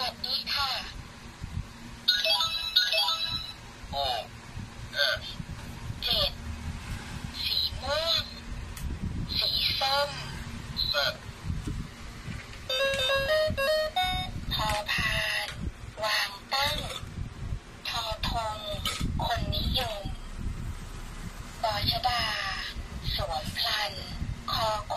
วัสดีค่ะโอเอเจ็ดสีม่วง สีส้มพอพาน วางตั้ง ทอทง คนนิยมบอชดา สวมพลัน คอค